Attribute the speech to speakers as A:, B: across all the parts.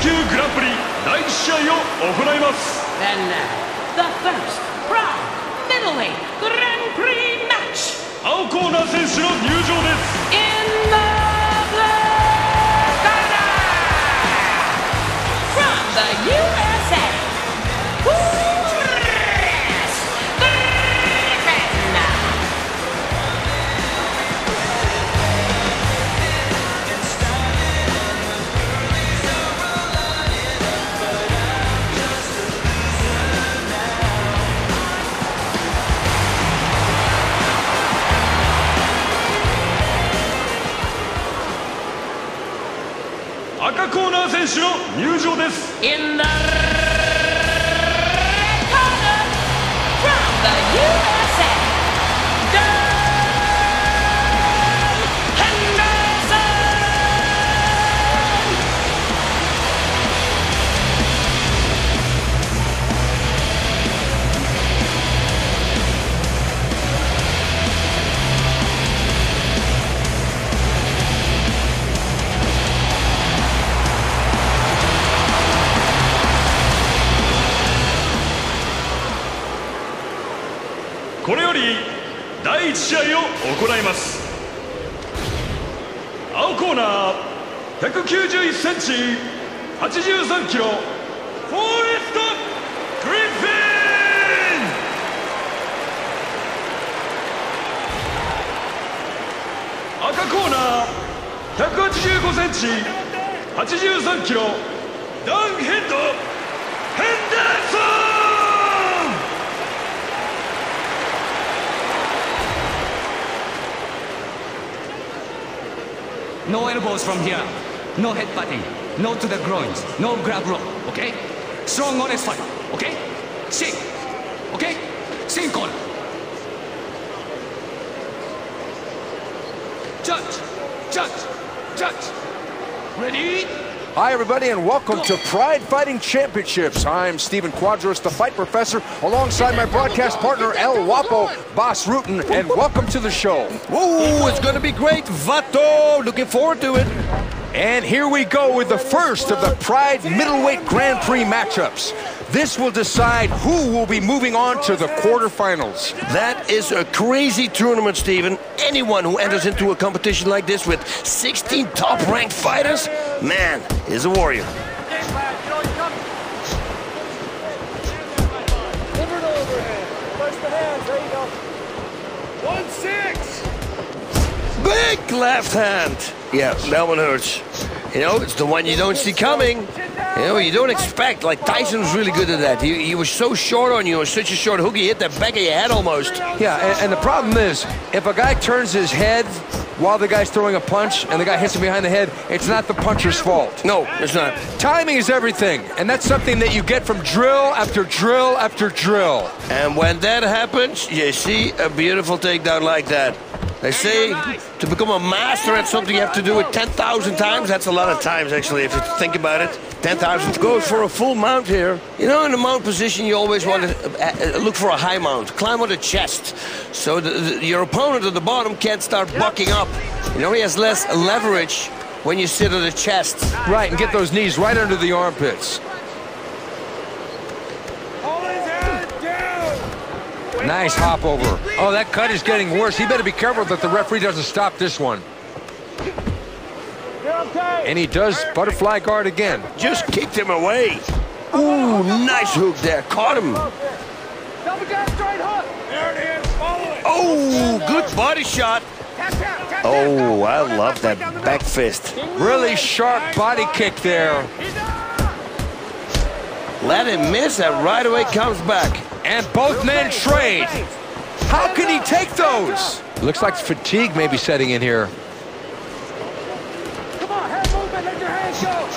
A: 級グランプリ第1試合を行います
B: And now, the first Pride Middleweight Grand Prix match
A: 青コーナー選手の入場です
B: in the black corner from the USA.
A: 選手の入場です。より第1試合を行います。青コーナー191センチ83キロフォーレスト・グリフィン。赤コーナー185センチ83キロダウン・ヘッド・ヘンダーソン。
C: No elbows from here. No headbutting. No to the groins. No grab rope. Okay? Strong, honest fight. Okay? Sing. Okay? Sing corner. Judge. Judge. Judge. Ready?
D: Hi, everybody, and welcome to Pride Fighting Championships. I'm Stephen Quadros, the fight professor, alongside my broadcast partner, El Guapo, Bas Rutten, and welcome to the show.
E: Whoa, it's going to be great. Vato, looking forward to it.
D: And here we go with the first of the Pride Middleweight Grand Prix matchups. This will decide who will be moving on to the quarterfinals.
E: That is a crazy tournament, Stephen. Anyone who enters into a competition like this with 16 top-ranked fighters, man, is a warrior. Big left hand. Yeah, that one hurts. You know, it's the one you don't see coming. You know, you don't expect. Like Tyson was really good at that. He, he was so short on you, such a short hook, he hit the back of your head almost.
D: Yeah, and, and the problem is, if a guy turns his head while the guy's throwing a punch and the guy hits him behind the head, it's not the puncher's fault.
E: No, it's not.
D: Timing is everything, and that's something that you get from drill after drill after drill.
E: And when that happens, you see a beautiful takedown like that. They say to become a master at something, you have to do it 10,000 times. That's a lot of times, actually, if you think about it. 10,000 goes for a full mount here. You know, in the mount position, you always want to uh, uh, look for a high mount. Climb on the chest. So the, the, your opponent at the bottom can't start bucking up. You know, he has less leverage when you sit on the chest.
D: Right, and get those knees right under the armpits. Nice hop over. Oh, that cut is getting worse. He better be careful that the referee doesn't stop this one. And he does butterfly guard again.
E: Just kicked him away. Ooh, nice hook there. Caught him. Oh, good body shot. Oh, I love that back fist.
D: Really sharp body kick there.
E: Let him miss and right away comes back.
D: And both men trade. How can he take those? Looks like fatigue may be setting in here. Come on, head movement, let your hands go.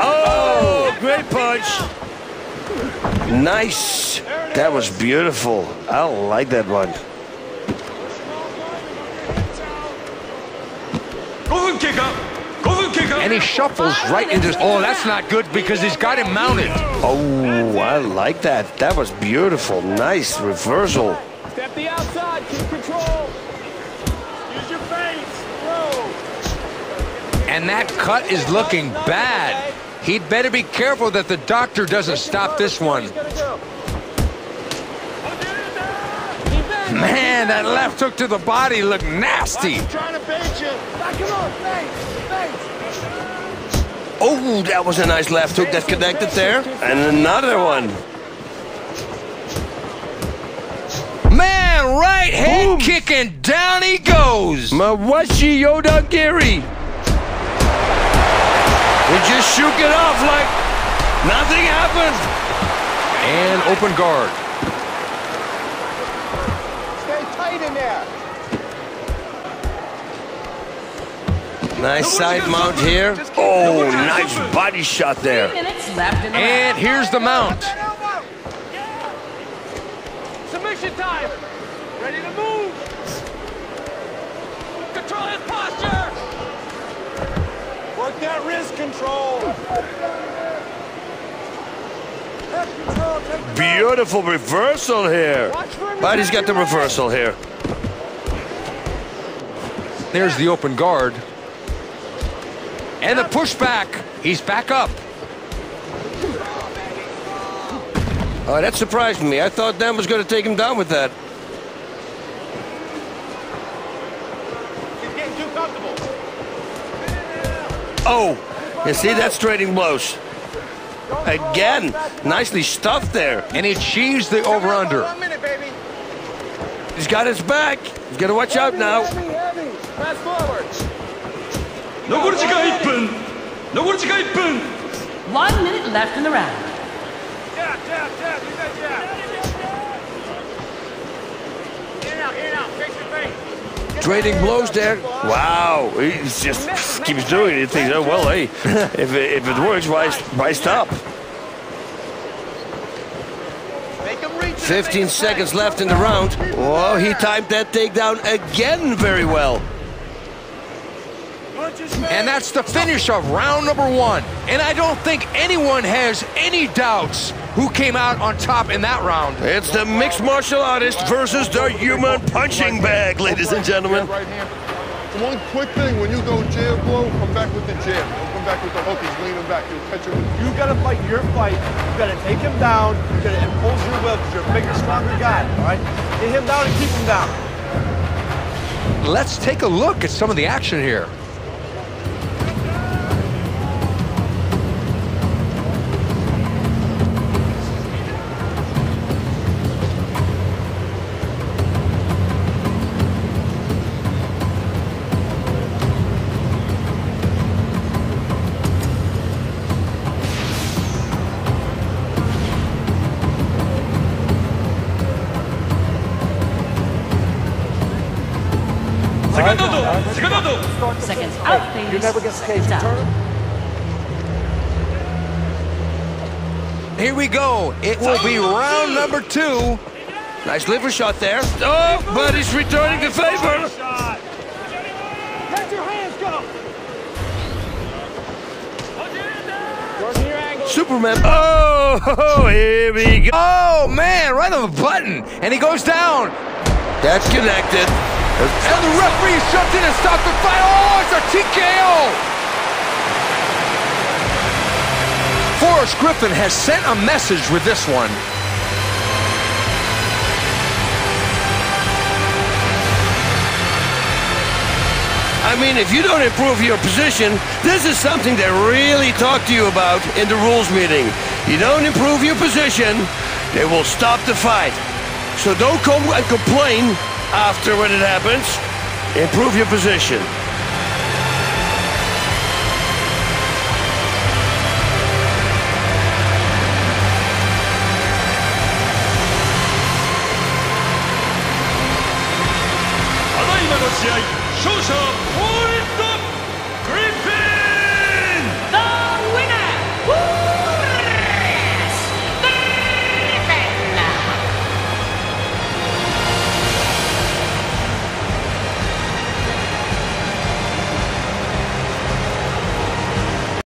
E: Oh, great punch. Nice. That was beautiful. I like that one.
A: Golden kick up.
D: And he shuffles right into... Oh, that's not good because he's got him mounted.
E: Oh, I like that. That was beautiful. Nice reversal.
F: Step the outside, keep control. Use your face. Throw.
D: And that cut is looking bad. He'd better be careful that the doctor doesn't stop this one. Man, that left hook to the body looked nasty.
E: Oh, that was a nice left hook that connected there. And another one.
D: Man, right hand
E: Boom.
D: kicking, down he goes.
E: Mawashi Yodagiri. He just shook it off like nothing happened.
D: And open guard.
E: Nice side mount here. Oh, nice body shot there.
B: Minutes left in the round.
D: And here's the mount.
A: Submission time. Ready to move. Control his posture.
F: Work that wrist control. Head control,
E: Beautiful reversal here. But he's got the reversal here.
D: There's the open guard. And the pushback. He's back up.
E: Oh, that surprised me. I thought Dan was going to take him down with that.
F: He's getting too comfortable.
E: Oh, you see, that's trading blows. Again, nicely stuffed there.
D: And he achieves the over-under.
F: One minute, baby.
E: He's got his back. He's got to watch out now.
A: 残り時間1分。残り時間1分。
B: One minute left in the round.
F: Jab, jab, jab. Do that jab. In and out, in and out. Face to face.
E: Trading blows there. Wow, he just keeps doing it. He thinks, oh, well, hey, if it, if it works, why, why stop?
F: Make him reach.
E: 15 seconds left in the round. Oh, he timed that takedown again very well.
D: And that's the finish of round number one. And I don't think anyone has any doubts who came out on top in that round.
E: It's the mixed martial artist versus the human punching bag, ladies and gentlemen.
G: Right hand. So one quick thing, when you go jab blow, come back with the jab. Don't come back with the hook. He's leaning back. He'll catch you with
F: You gotta fight your fight. You gotta take him down. You gotta impose your will because you're a bigger, stronger guy. All right? Get him down and keep him down.
D: Let's take a look at some of the action here.
A: Second round. Second round.
B: Seconds out, please.
F: You're never against the cage. Turn.
D: Here we go. It will be round number two.
E: Nice liver shot there. Oh, but he's returning the favor.
F: Let your hands go. Shorten your angle.
E: Superman. Oh, here we go.
D: Oh, man, right on the button. And he goes down.
E: That's connected.
D: And the referee jumped in and stopped the fight. Oh, it's a TKO. Forrest Griffin has sent a message with this one.
E: I mean, if you don't improve your position, this is something they really talk to you about in the rules meeting. You don't improve your position, they will stop the fight. So don't come and complain after when it happens. Improve your position. Shusha